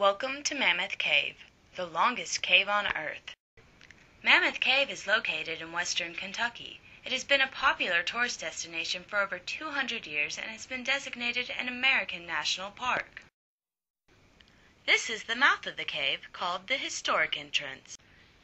Welcome to Mammoth Cave, the longest cave on earth. Mammoth Cave is located in western Kentucky. It has been a popular tourist destination for over 200 years and has been designated an American National Park. This is the mouth of the cave, called the Historic Entrance.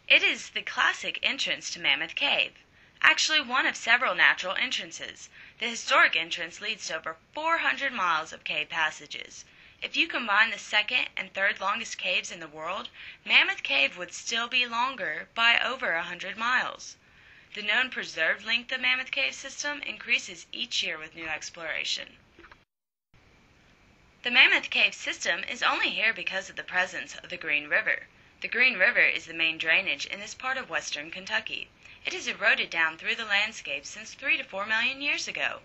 It is the classic entrance to Mammoth Cave, actually one of several natural entrances. The Historic Entrance leads to over 400 miles of cave passages. If you combine the second and third longest caves in the world, Mammoth Cave would still be longer by over a hundred miles. The known preserved length of Mammoth Cave system increases each year with new exploration. The Mammoth Cave system is only here because of the presence of the Green River. The Green River is the main drainage in this part of western Kentucky. It has eroded down through the landscape since three to four million years ago.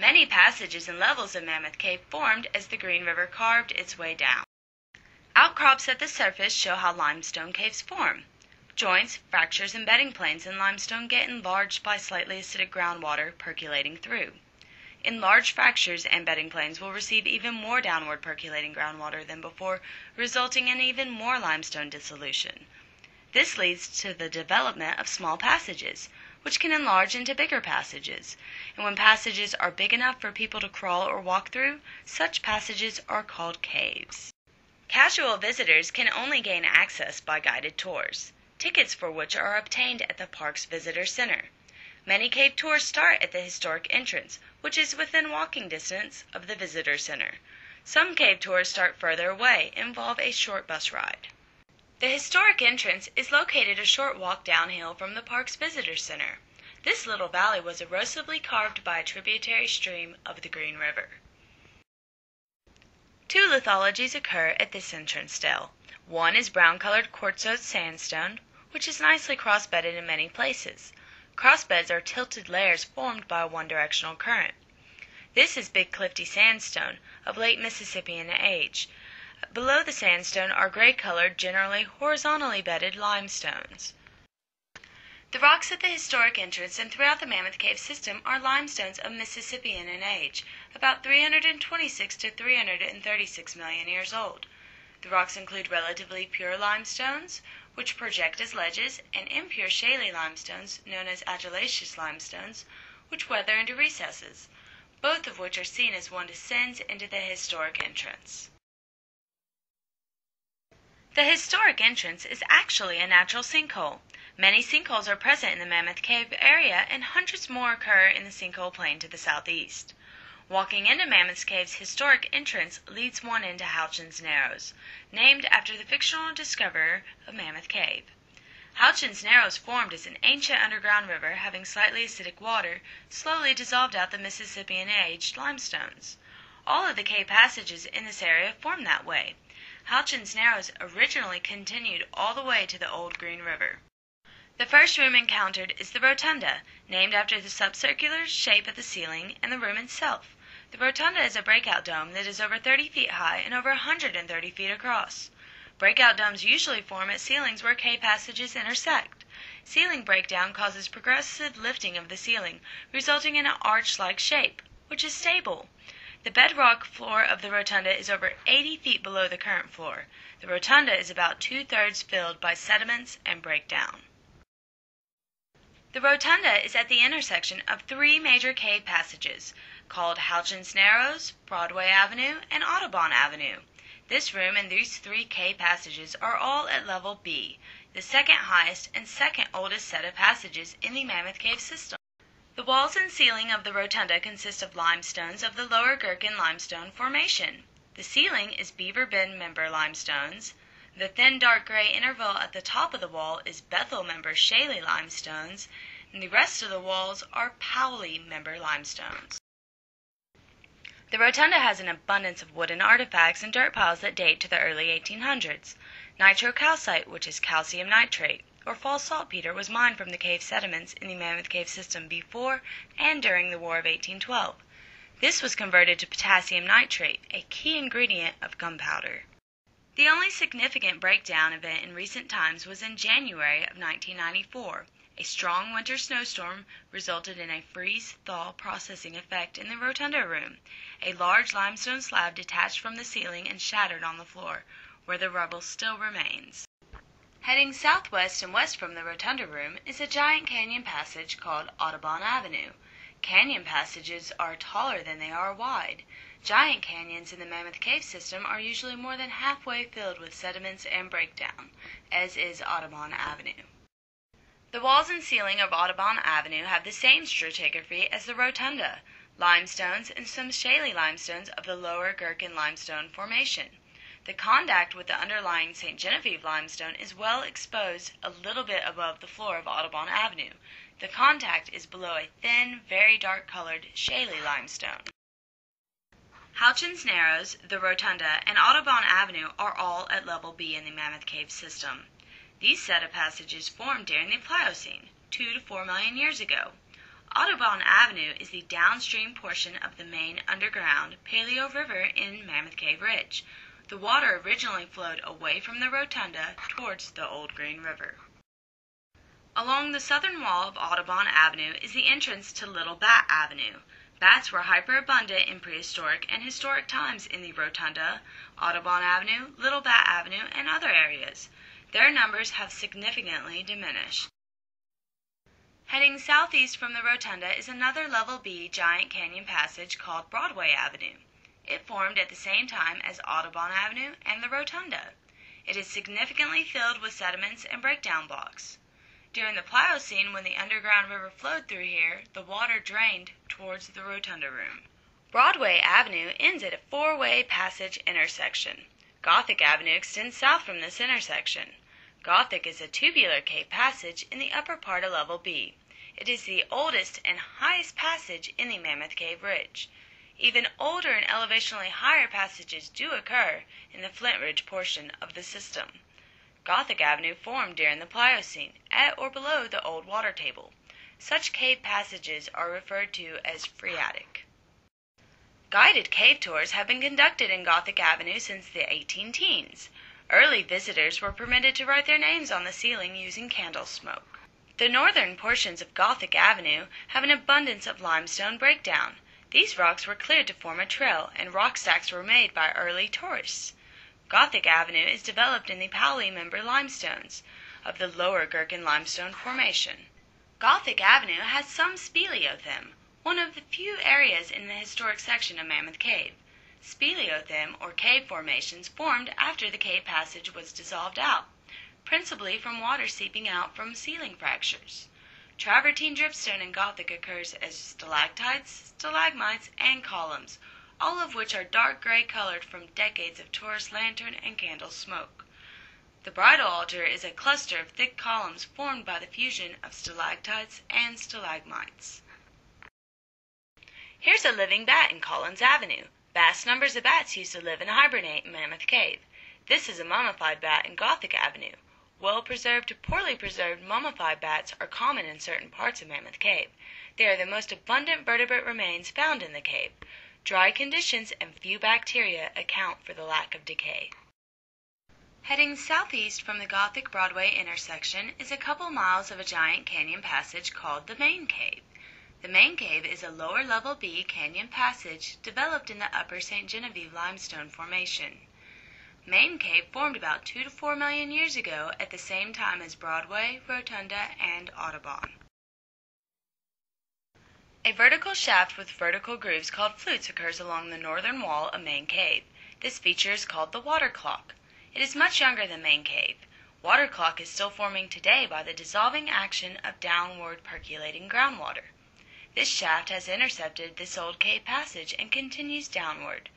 Many passages and levels of Mammoth Cave formed as the Green River carved its way down. Outcrops at the surface show how limestone caves form. Joints, fractures, and bedding planes in limestone get enlarged by slightly acidic groundwater percolating through. Enlarged fractures and bedding planes will receive even more downward percolating groundwater than before, resulting in even more limestone dissolution. This leads to the development of small passages, which can enlarge into bigger passages. And when passages are big enough for people to crawl or walk through, such passages are called caves. Casual visitors can only gain access by guided tours, tickets for which are obtained at the park's visitor center. Many cave tours start at the historic entrance, which is within walking distance of the visitor center. Some cave tours start further away involve a short bus ride. The historic entrance is located a short walk downhill from the park's visitor center. This little valley was erosively carved by a tributary stream of the Green River. Two lithologies occur at this entrance dell. One is brown colored quartzose sandstone, which is nicely cross bedded in many places. Cross beds are tilted layers formed by a one directional current. This is Big Clifty sandstone, of late Mississippian age. Below the sandstone are gray colored, generally horizontally bedded limestones. The rocks at the historic entrance and throughout the Mammoth Cave system are limestones of Mississippian in age, about 326 to 336 million years old. The rocks include relatively pure limestones, which project as ledges, and impure shaly limestones, known as argillaceous limestones, which weather into recesses, both of which are seen as one descends into the historic entrance. The historic entrance is actually a natural sinkhole. Many sinkholes are present in the Mammoth Cave area, and hundreds more occur in the sinkhole plain to the southeast. Walking into Mammoth Cave's historic entrance leads one into Houchins Narrows, named after the fictional discoverer of Mammoth Cave. Houchins Narrows formed as an ancient underground river having slightly acidic water slowly dissolved out the Mississippian aged limestones. All of the cave passages in this area formed that way. Houchins Narrows originally continued all the way to the old Green River. The first room encountered is the rotunda, named after the subcircular shape of the ceiling and the room itself. The rotunda is a breakout dome that is over 30 feet high and over 130 feet across. Breakout domes usually form at ceilings where cave passages intersect. Ceiling breakdown causes progressive lifting of the ceiling, resulting in an arch-like shape, which is stable. The bedrock floor of the rotunda is over 80 feet below the current floor. The rotunda is about two thirds filled by sediments and breakdown. The rotunda is at the intersection of three major cave passages, called Houchins Narrows, Broadway Avenue, and Audubon Avenue. This room and these three cave passages are all at level B, the second highest and second oldest set of passages in the Mammoth Cave system. The walls and ceiling of the rotunda consist of limestones of the Lower Girkin limestone formation. The ceiling is Beaver Bend member limestones. The thin dark gray interval at the top of the wall is Bethel member shaly limestones, and the rest of the walls are Paoli member limestones. The rotunda has an abundance of wooden artifacts and dirt piles that date to the early 1800s. Nitrocalcite, which is calcium nitrate, or false saltpeter was mined from the cave sediments in the Mammoth Cave system before and during the War of 1812. This was converted to potassium nitrate, a key ingredient of gunpowder. The only significant breakdown event in recent times was in January of 1994. A strong winter snowstorm resulted in a freeze-thaw processing effect in the rotunda room. A large limestone slab detached from the ceiling and shattered on the floor. where the rubble still remains. Heading southwest and west from the Rotunda Room is a giant canyon passage called Audubon Avenue. Canyon passages are taller than they are wide. Giant canyons in the Mammoth Cave system are usually more than halfway filled with sediments and breakdown, as is Audubon Avenue. The walls and ceiling of Audubon Avenue have the same stratigraphy as the Rotunda limestones and some shaly limestones of the lower Girkin limestone formation. The contact with the underlying St. Genevieve limestone is well exposed a little bit above the floor of Audubon Avenue. The contact is below a thin, very dark colored, shaly limestone. Houchins Narrows, the Rotunda, and Audubon Avenue are all at level B in the Mammoth Cave system. These set of passages formed during the Pliocene, two to four million years ago. Audubon Avenue is the downstream portion of the main underground Paleo River in Mammoth Cave Ridge. The water originally flowed away from the Rotunda towards the Old Green River. Along the southern wall of Audubon Avenue is the entrance to Little Bat Avenue. Bats were hyperabundant in prehistoric and historic times in the Rotunda, Audubon Avenue, Little Bat Avenue, and other areas. Their numbers have significantly diminished. Heading southeast from the Rotunda is another level B giant canyon passage called Broadway Avenue. It formed at the same time as Audubon Avenue and the Rotunda. It is significantly filled with sediments and breakdown blocks. During the Pliocene, when the underground river flowed through here, the water drained towards the Rotunda Room. Broadway Avenue ends at a four-way passage intersection. Gothic Avenue extends south from this intersection. Gothic is a tubular cave passage in the upper part of level B. It is the oldest and highest passage in the Mammoth Cave Ridge. Even older and elevationally higher passages do occur in the Flint Ridge portion of the system. Gothic Avenue formed during the Pliocene, at or below the old water table. Such cave passages are referred to as phreatic. Guided cave tours have been conducted in Gothic Avenue since the 18 teens. Early visitors were permitted to write their names on the ceiling using candle smoke. The northern portions of Gothic Avenue have an abundance of limestone breakdown. These rocks were cleared to form a trail, and rock stacks were made by early tourists. Gothic Avenue is developed in the Paoli member limestones of the lower Girkin limestone formation. Gothic Avenue has some speleothem, one of the few areas in the historic section of Mammoth Cave. Speleothem, or cave formations, formed after the cave passage was dissolved out, principally from water seeping out from ceiling fractures. Travertine dripstone in Gothic occurs as stalactites, stalagmites, and columns, all of which are dark gray colored from decades of tourist lantern and candle smoke. The bridal altar is a cluster of thick columns formed by the fusion of stalactites and stalagmites. Here's a living bat in Collins Avenue. Vast numbers of bats used to live and hibernate in Mammoth Cave. This is a mummified bat in Gothic Avenue. Well preserved to poorly preserved mummified bats are common in certain parts of Mammoth Cave. They are the most abundant vertebrate remains found in the cave. Dry conditions and few bacteria account for the lack of decay. Heading southeast from the Gothic Broadway intersection is a couple miles of a giant canyon passage called the Main Cave. The Main Cave is a lower level B canyon passage developed in the upper St. Genevieve limestone formation. Main Cave formed about two to four million years ago at the same time as Broadway, Rotunda, and Audubon. A vertical shaft with vertical grooves called flutes occurs along the northern wall of Main Cave. This feature is called the water clock. It is much younger than Main Cave. Water clock is still forming today by the dissolving action of downward percolating groundwater. This shaft has intercepted this old cave passage and continues downward.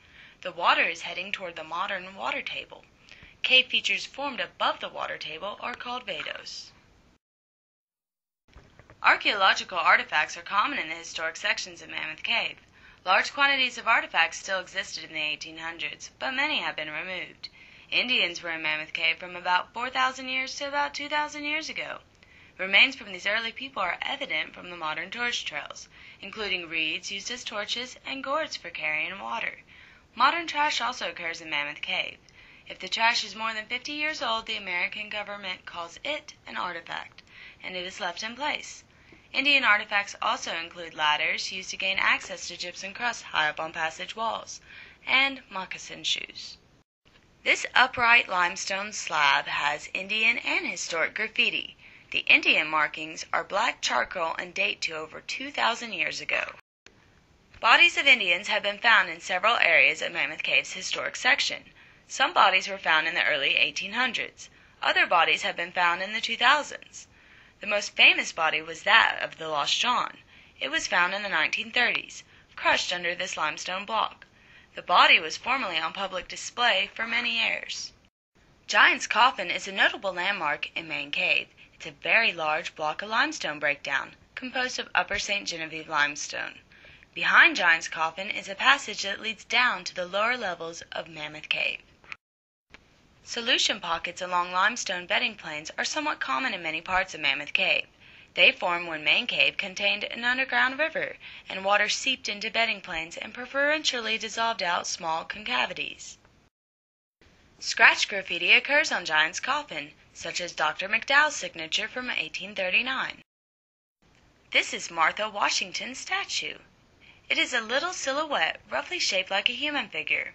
The water is heading toward the modern water table. Cave features formed above the water table are called vadose. Archaeological artifacts are common in the historic sections of Mammoth Cave. Large quantities of artifacts still existed in the 1800s, but many have been removed. Indians were in Mammoth Cave from about 4,000 years to about 2,000 years ago. Remains from these early people are evident from the modern torch trails, including reeds used as torches and gourds for carrying water. Modern trash also occurs in Mammoth Cave. If the trash is more than 50 years old, the American government calls it an artifact, and it is left in place. Indian artifacts also include ladders used to gain access to gypsum crust high up on passage walls, and moccasin shoes. This upright limestone slab has Indian and historic graffiti. The Indian markings are black charcoal and date to over 2,000 years ago. Bodies of Indians have been found in several areas of Mammoth Cave's historic section. Some bodies were found in the early 1800's. Other bodies have been found in the 2000's. The most famous body was that of the Lost John. It was found in the 1930's, crushed under this limestone block. The body was formerly on public display for many years. Giant's Coffin is a notable landmark in Main Cave. It's a very large block of limestone breakdown, composed of Upper St. Genevieve limestone. Behind Giant's Coffin is a passage that leads down to the lower levels of Mammoth Cave. Solution pockets along limestone bedding planes are somewhat common in many parts of Mammoth Cave. They formed when Main Cave contained an underground river, and water seeped into bedding planes and preferentially dissolved out small concavities. Scratch graffiti occurs on Giant's coffin, such as Dr. McDowell's signature from 1839. This is Martha Washington's statue. It is a little silhouette roughly shaped like a human figure.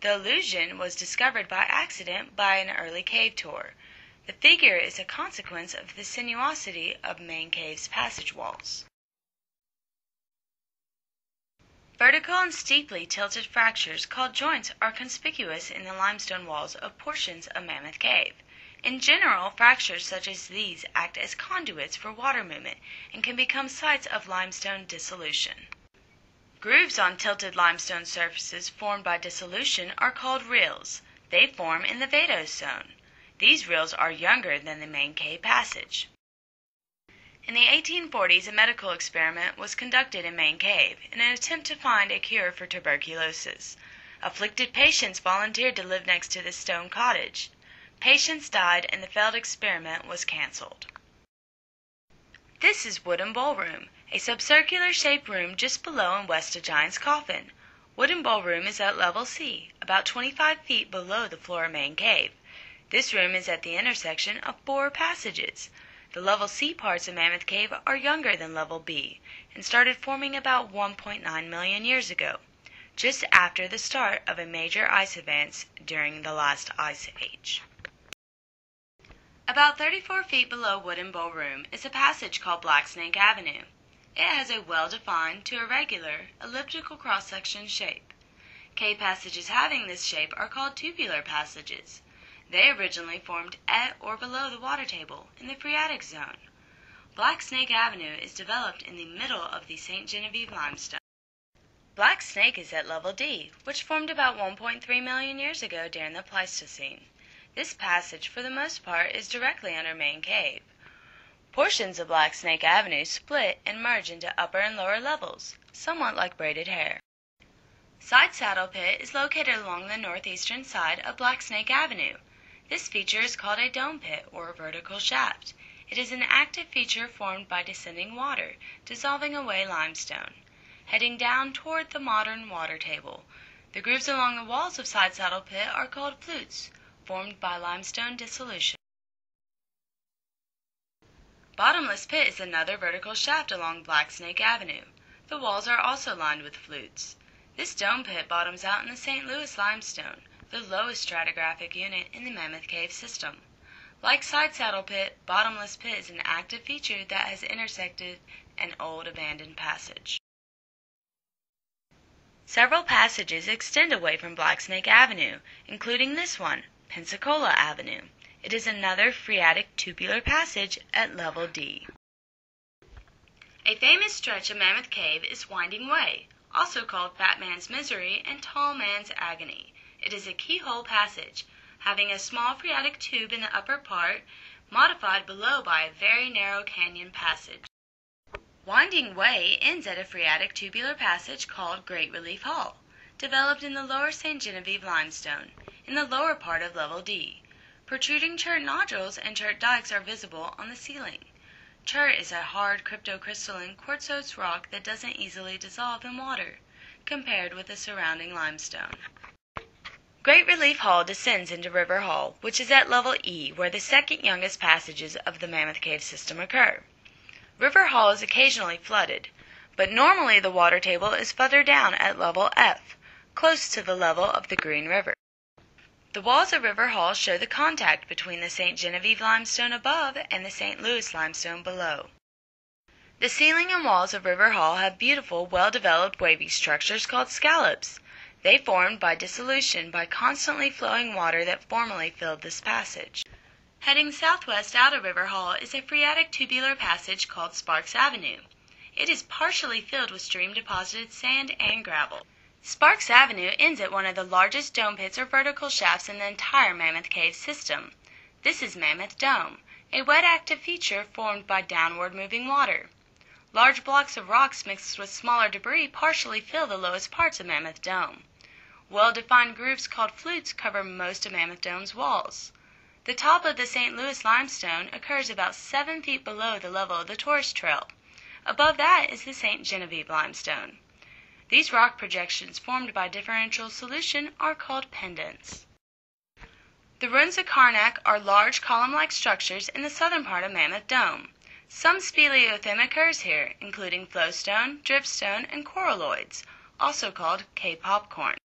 The illusion was discovered by accident by an early cave tour. The figure is a consequence of the sinuosity of Main Cave's passage walls. Vertical and steeply tilted fractures called joints are conspicuous in the limestone walls of portions of Mammoth Cave. In general, fractures such as these act as conduits for water movement and can become sites of limestone dissolution. Grooves on tilted limestone surfaces formed by dissolution are called rills. They form in the vadose zone. These rills are younger than the main Cave passage. In the 1840's a medical experiment was conducted in Main Cave in an attempt to find a cure for tuberculosis. Afflicted patients volunteered to live next to this stone cottage. Patients died and the failed experiment was cancelled. This is Wooden Bowl Room, a subcircular shaped room just below and west of Giant's Coffin. Wooden Bowl Room is at level C, about 25 feet below the floor of Main Cave. This room is at the intersection of four passages. The level C parts of Mammoth Cave are younger than level B, and started forming about 1.9 million years ago, just after the start of a major ice advance during the last ice age. About 34 feet below Wooden Bowl Room is a passage called Black Snake Avenue. It has a well defined to irregular, elliptical cross section shape. Cave passages having this shape are called tubular passages. They originally formed at or below the water table in the Phreatic zone. Black Snake Avenue is developed in the middle of the St. Genevieve limestone. Black Snake is at level D, which formed about 1.3 million years ago during the Pleistocene. This passage, for the most part, is directly under Main Cave. Portions of Black Snake Avenue split and merge into upper and lower levels, somewhat like braided hair. Side Saddle Pit is located along the northeastern side of Black Snake Avenue. This feature is called a dome pit or vertical shaft. It is an active feature formed by descending water, dissolving away limestone, heading down toward the modern water table. The grooves along the walls of Side Saddle Pit are called flutes, formed by limestone dissolution. Bottomless Pit is another vertical shaft along Black Snake Avenue. The walls are also lined with flutes. This dome pit bottoms out in the St. Louis limestone the lowest stratigraphic unit in the Mammoth Cave system. Like Side Saddle Pit, Bottomless Pit is an active feature that has intersected an old abandoned passage. Several passages extend away from Black Snake Avenue, including this one, Pensacola Avenue. It is another phreatic tubular passage at level D. A famous stretch of Mammoth Cave is Winding Way, also called Fat Man's Misery and Tall Man's Agony. It is a keyhole passage, having a small phreatic tube in the upper part, modified below by a very narrow canyon passage. Winding Way ends at a phreatic tubular passage called Great Relief Hall, developed in the lower St. Genevieve limestone, in the lower part of level D. Protruding chert nodules and chert dikes are visible on the ceiling. Chert is a hard cryptocrystalline quartzose rock that doesn't easily dissolve in water, compared with the surrounding limestone. Great Relief Hall descends into River Hall, which is at level E, where the second youngest passages of the Mammoth Cave system occur. River Hall is occasionally flooded, but normally the water table is further down at level F, close to the level of the Green River. The walls of River Hall show the contact between the St. Genevieve limestone above and the St. Louis limestone below. The ceiling and walls of River Hall have beautiful, well developed wavy structures called scallops. They formed by dissolution by constantly flowing water that formerly filled this passage. Heading southwest out of River Hall is a phreatic tubular passage called Sparks Avenue. It is partially filled with stream deposited sand and gravel. Sparks Avenue ends at one of the largest dome pits or vertical shafts in the entire Mammoth Cave system. This is Mammoth Dome, a wet active feature formed by downward moving water. Large blocks of rocks mixed with smaller debris partially fill the lowest parts of Mammoth Dome. Well defined grooves called flutes cover most of Mammoth Dome's walls. The top of the St. Louis limestone occurs about seven feet below the level of the tourist trail. Above that is the St. Genevieve limestone. These rock projections formed by differential solution are called pendants. The ruins of Karnak are large column-like structures in the southern part of Mammoth Dome. Some speleothem occurs here, including flowstone, dripstone, and coralloids, also called cave popcorn.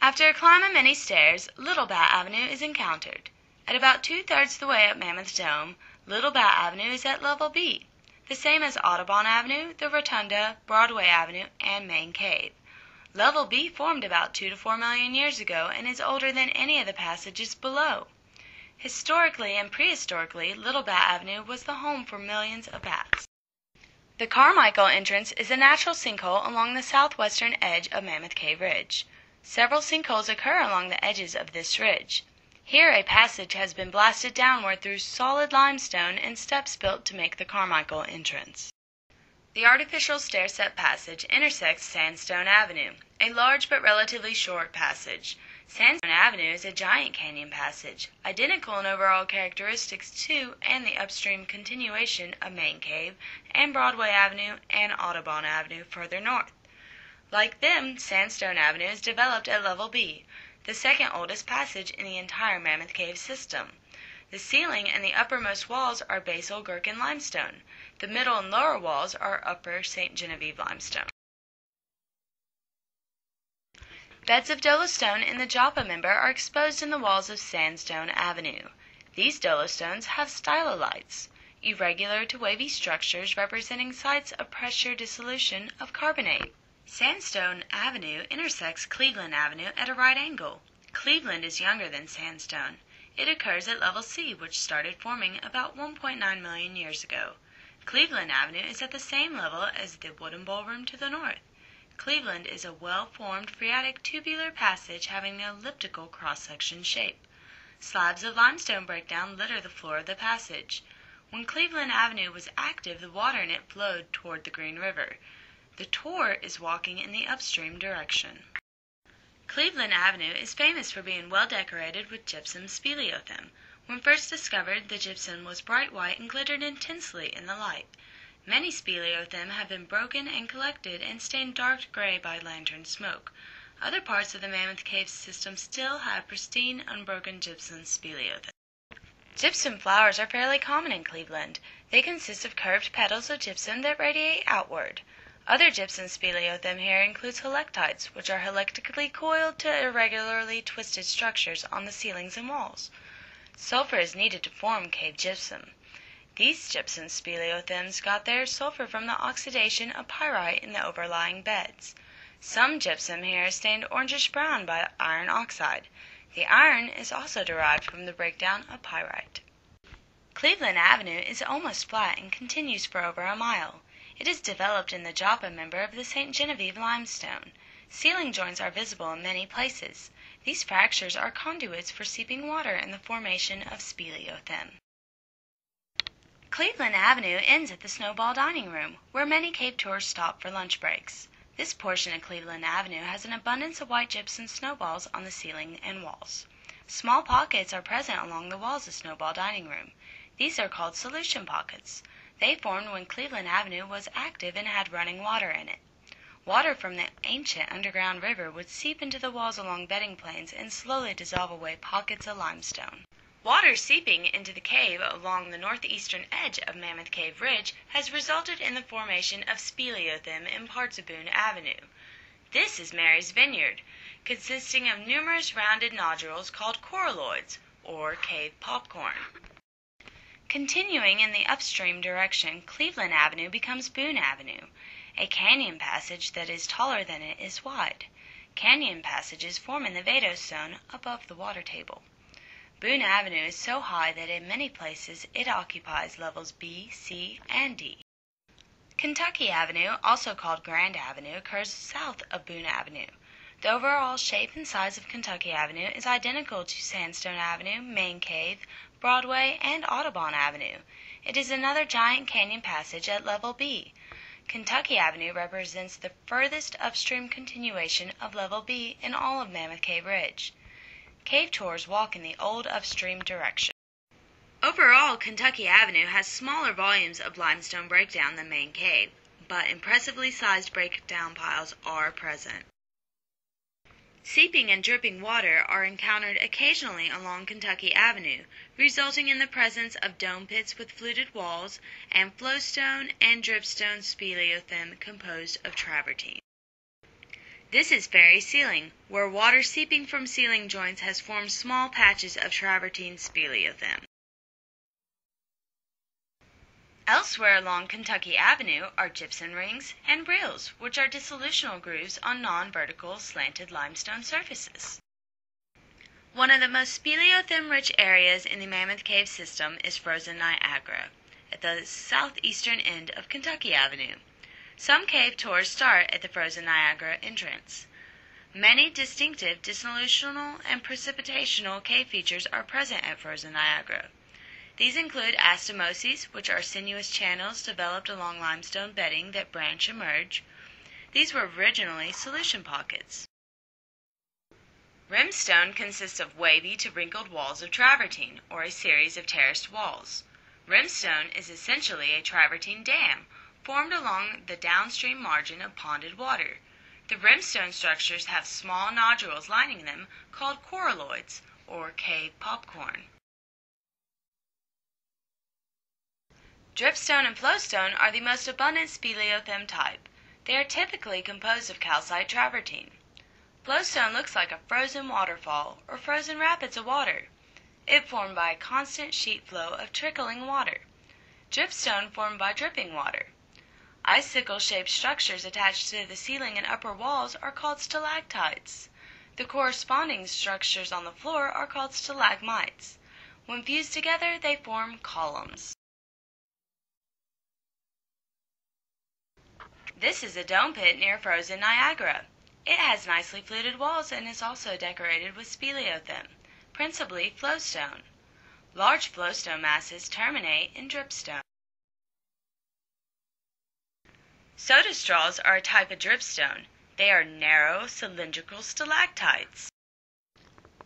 After a climb of many stairs, Little Bat Avenue is encountered. At about two-thirds the way up Mammoth Dome, Little Bat Avenue is at level B the same as Audubon Avenue, the Rotunda, Broadway Avenue, and Main Cave. Level B formed about two to four million years ago and is older than any of the passages below. Historically and prehistorically, Little Bat Avenue was the home for millions of bats. The Carmichael entrance is a natural sinkhole along the southwestern edge of Mammoth Cave Ridge. Several sinkholes occur along the edges of this ridge. Here a passage has been blasted downward through solid limestone and steps built to make the Carmichael entrance. The artificial stair step passage intersects Sandstone Avenue, a large but relatively short passage. Sandstone Avenue is a giant canyon passage, identical in overall characteristics to and the upstream continuation of Main Cave and Broadway Avenue and Audubon Avenue further north. Like them, Sandstone Avenue is developed at level B, the second oldest passage in the entire Mammoth Cave system. The ceiling and the uppermost walls are basal Girkin limestone. The middle and lower walls are upper St. Genevieve limestone. Beds of dolostone in the Joppa member are exposed in the walls of Sandstone Avenue. These dolostones have stylolites, irregular to wavy structures representing sites of pressure dissolution of carbonate. Sandstone Avenue intersects Cleaveland Avenue at a right angle. Cleaveland is younger than Sandstone. It occurs at level C, which started forming about 1.9 million years ago. Cleaveland Avenue is at the same level as the Wooden Bowl Room to the north. Cleaveland is a well formed phreatic tubular passage having an elliptical cross section shape. Slabs of limestone breakdown litter the floor of the passage. When Cleaveland Avenue was active, the water in it flowed toward the Green River. The tour is walking in the upstream direction. Cleaveland Avenue is famous for being well decorated with gypsum speleothem. When first discovered, the gypsum was bright white and glittered intensely in the light. Many speleothem have been broken and collected and stained dark gray by lantern smoke. Other parts of the Mammoth Cave system still have pristine, unbroken gypsum speleothem. Gypsum flowers are fairly common in Cleaveland. They consist of curved petals of gypsum that radiate outward. Other gypsum speleothem here includes helictites, which are halictically coiled to irregularly twisted structures on the ceilings and walls. Sulfur is needed to form cave gypsum. These gypsum speleothems got their sulfur from the oxidation of pyrite in the overlying beds. Some gypsum here is stained orangish brown by iron oxide. The iron is also derived from the breakdown of pyrite. Cleaveland Avenue is almost flat and continues for over a mile. It is developed in the Joppa member of the St. Genevieve limestone. Ceiling joints are visible in many places. These fractures are conduits for seeping water in the formation of speleothem. Cleaveland Avenue ends at the Snowball Dining Room, where many cave tours stop for lunch breaks. This portion of Cleaveland Avenue has an abundance of white gypsum snowballs on the ceiling and walls. Small pockets are present along the walls of Snowball Dining Room. These are called solution pockets. They formed when Cleaveland Avenue was active and had running water in it. Water from the ancient underground river would seep into the walls along bedding planes and slowly dissolve away pockets of limestone. Water seeping into the cave along the northeastern edge of Mammoth Cave Ridge has resulted in the formation of speleothem in parts of Boone Avenue. This is Mary's Vineyard. consisting of numerous rounded nodules called coralloids, or cave popcorn. Continuing in the upstream direction, Cleaveland Avenue becomes Boone Avenue. A canyon passage that is taller than it is wide. Canyon passages form in the Vadose Zone above the water table. Boone Avenue is so high that in many places it occupies levels B, C, and D. Kentucky Avenue, also called Grand Avenue, occurs south of Boone Avenue. The overall shape and size of Kentucky Avenue is identical to Sandstone Avenue, Main Cave, Broadway, and Audubon Avenue. It is another giant canyon passage at level B. Kentucky Avenue represents the furthest upstream continuation of level B in all of Mammoth Cave Ridge. Cave tours walk in the old upstream direction. Overall, Kentucky Avenue has smaller volumes of limestone breakdown than Main Cave, but impressively sized breakdown piles are present. Seeping and dripping water are encountered occasionally along Kentucky Avenue, resulting in the presence of dome pits with fluted walls and flowstone and dripstone speleothem composed of travertine. This is fairy ceiling, where water seeping from ceiling joints has formed small patches of travertine speleothem. Elsewhere along Kentucky Avenue are gypsum rings and rills, which are dissolutional grooves on non-vertical slanted limestone surfaces. One of the most speleothem-rich areas in the Mammoth Cave system is frozen Niagara, at the southeastern end of Kentucky Avenue. Some cave tours start at the frozen Niagara entrance. Many distinctive dissolutional and precipitational cave features are present at frozen Niagara. These include anastomoses, which are sinuous channels developed along limestone bedding that branch and merge. These were originally solution pockets. Rimstone consists of wavy to wrinkled walls of travertine, or a series of terraced walls. Rimstone is essentially a travertine dam, formed along the downstream margin of ponded water. The rimstone structures have small nodules lining them, called coralloids, or cave popcorn. Dripstone and flowstone are the most abundant speleothem type. They are typically composed of calcite travertine. Flowstone looks like a frozen waterfall or frozen rapids of water. It formed by a constant sheet flow of trickling water. Dripstone formed by dripping water. Icicle-shaped structures attached to the ceiling and upper walls are called stalactites. The corresponding structures on the floor are called stalagmites. When fused together they form columns. This is a dome pit near frozen Niagara. It has nicely fluted walls and is also decorated with speleothem, principally flowstone. Large flowstone masses terminate in dripstone. Soda straws are a type of dripstone. They are narrow, cylindrical stalactites.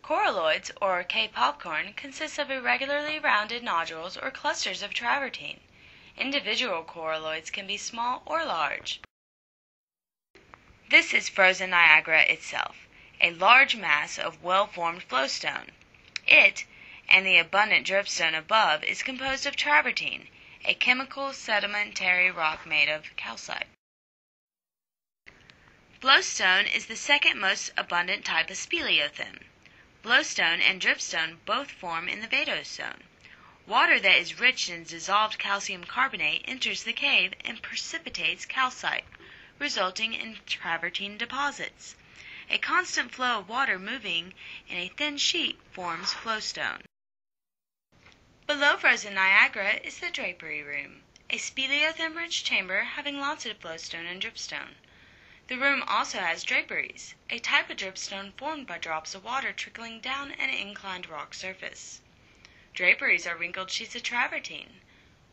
Coralloids, or cave popcorn, consist of irregularly rounded nodules or clusters of travertine. Individual coralloids can be small or large. This is frozen Niagara itself, a large mass of well formed flowstone. It, and the abundant dripstone above, is composed of travertine, a chemical sedimentary rock made of calcite. Flowstone is the second most abundant type of speleothem. Flowstone and dripstone both form in the Vadose Zone. Water that is rich in dissolved calcium carbonate enters the cave and precipitates calcite resulting in travertine deposits. A constant flow of water moving in a thin sheet forms flowstone. Below frozen Niagara is the drapery room, a speleothem-rich chamber having lots of flowstone and dripstone. The room also has draperies, a type of dripstone formed by drops of water trickling down an inclined rock surface. Draperies are wrinkled sheets of travertine.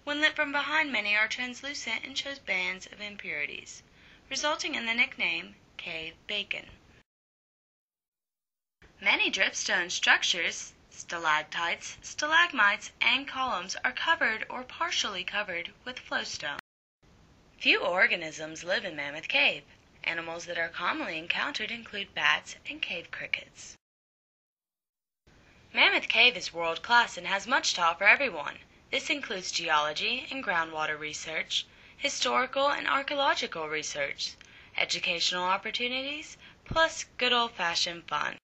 When lit from behind, many are translucent and show bands of impurities resulting in the nickname Cave Bacon. Many dripstone structures, stalactites, stalagmites, and columns are covered or partially covered with flowstone. Few organisms live in Mammoth Cave. Animals that are commonly encountered include bats and cave crickets. Mammoth Cave is world class and has much to offer everyone. This includes geology and groundwater research, historical and archaeological research, educational opportunities, plus good old fashioned fun.